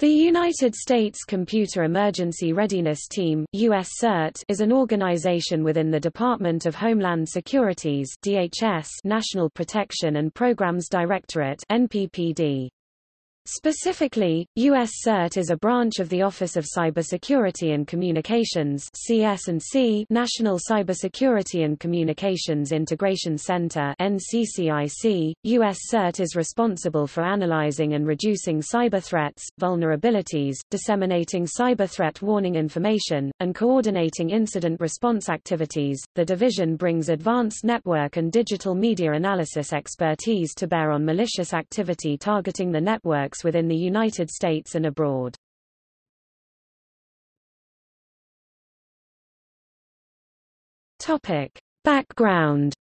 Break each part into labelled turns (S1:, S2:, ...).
S1: The United States Computer Emergency Readiness Team US CERT is an organization within the Department of Homeland Security's DHS National Protection and Programs Directorate NPPD. Specifically, U.S. CERT is a branch of the Office of Cybersecurity and Communications CS&C National Cybersecurity and Communications Integration Center NCCIC. U.S. CERT is responsible for analyzing and reducing cyber threats, vulnerabilities, disseminating cyber threat warning information, and coordinating incident response activities. The division brings advanced network and digital media analysis expertise to bear on malicious activity targeting the networks within the United States and abroad. Topic. Background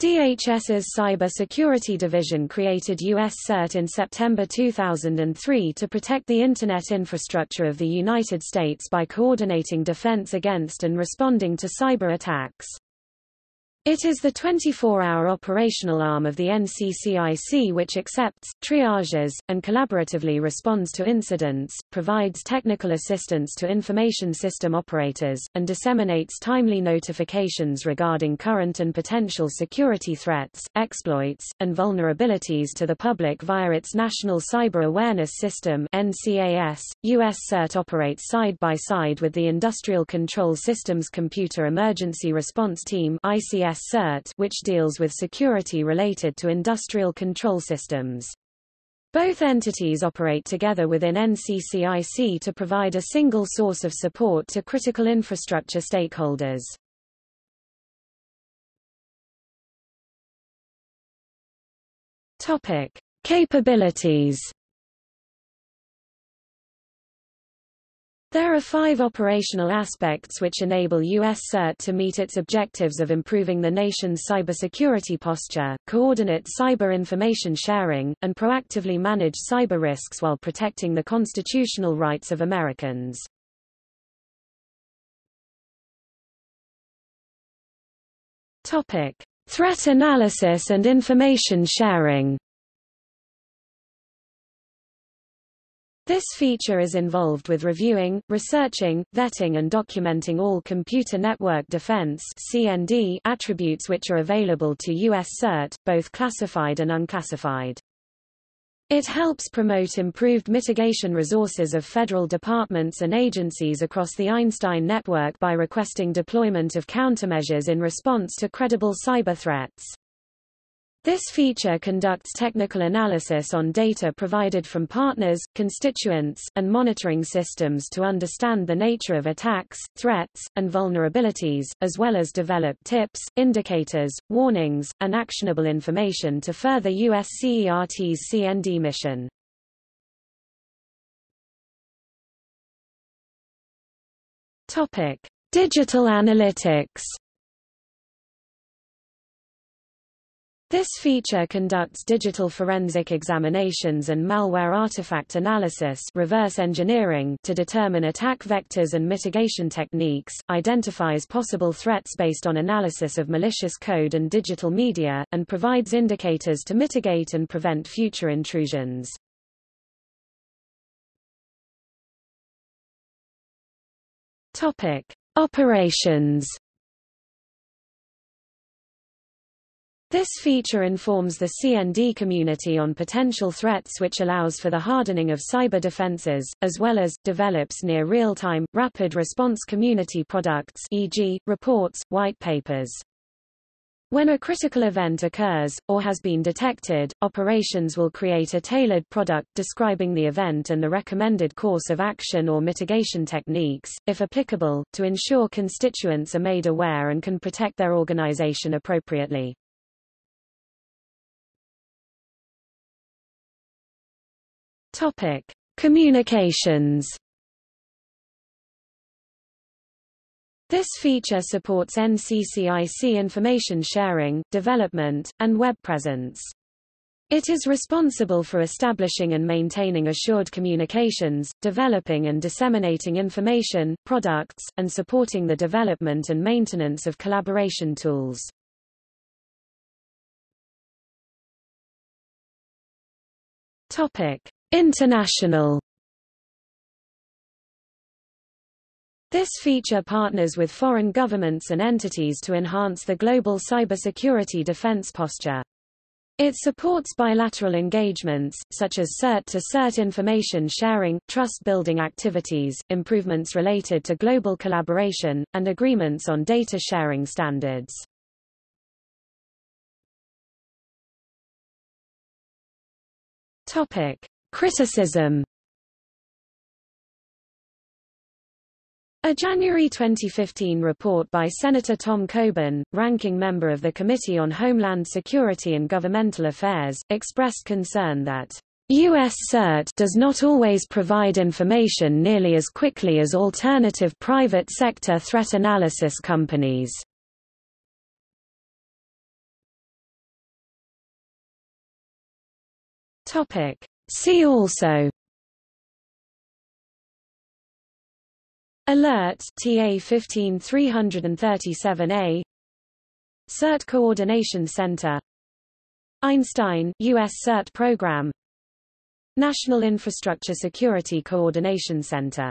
S1: DHS's Cyber Security Division created U.S. CERT in September 2003 to protect the Internet infrastructure of the United States by coordinating defense against and responding to cyber attacks. It is the 24-hour operational arm of the NCCIC which accepts, triages, and collaboratively responds to incidents, provides technical assistance to information system operators, and disseminates timely notifications regarding current and potential security threats, exploits, and vulnerabilities to the public via its National Cyber Awareness System NCAS. US CERT operates side by side with the Industrial Control Systems Computer Emergency Response Team ICS CERT which deals with security related to industrial control systems. Both entities operate together within NCCIC to provide a single source of support to critical infrastructure stakeholders. Topic: Capabilities There are five operational aspects which enable U.S. CERT to meet its objectives of improving the nation's cybersecurity posture, coordinate cyber information sharing, and proactively manage cyber risks while protecting the constitutional rights of Americans. Topic. Threat analysis and information sharing This feature is involved with reviewing, researching, vetting and documenting all Computer Network Defense (CND) attributes which are available to US CERT, both classified and unclassified. It helps promote improved mitigation resources of federal departments and agencies across the Einstein network by requesting deployment of countermeasures in response to credible cyber threats. This feature conducts technical analysis on data provided from partners, constituents, and monitoring systems to understand the nature of attacks, threats, and vulnerabilities, as well as develop tips, indicators, warnings, and actionable information to further USCERT's CND mission. Topic: Digital analytics This feature conducts digital forensic examinations and malware artifact analysis reverse engineering to determine attack vectors and mitigation techniques, identifies possible threats based on analysis of malicious code and digital media, and provides indicators to mitigate and prevent future intrusions. Topic. Operations This feature informs the CND community on potential threats which allows for the hardening of cyber defenses, as well as, develops near real-time, rapid response community products e.g., reports, white papers. When a critical event occurs, or has been detected, operations will create a tailored product describing the event and the recommended course of action or mitigation techniques, if applicable, to ensure constituents are made aware and can protect their organization appropriately. Topic: Communications. This feature supports NCCIC information sharing, development, and web presence. It is responsible for establishing and maintaining assured communications, developing and disseminating information, products, and supporting the development and maintenance of collaboration tools. Topic: International This feature partners with foreign governments and entities to enhance the global cybersecurity defense posture. It supports bilateral engagements, such as CERT-to-CERT information sharing, trust-building activities, improvements related to global collaboration, and agreements on data sharing standards. Topic. Criticism A January 2015 report by Senator Tom Coburn, ranking member of the Committee on Homeland Security and Governmental Affairs, expressed concern that U.S. CERT does not always provide information nearly as quickly as alternative private sector threat analysis companies. See also. Alert TA 15337A CERT Coordination Center. Einstein US CERT Program. National Infrastructure Security Coordination Center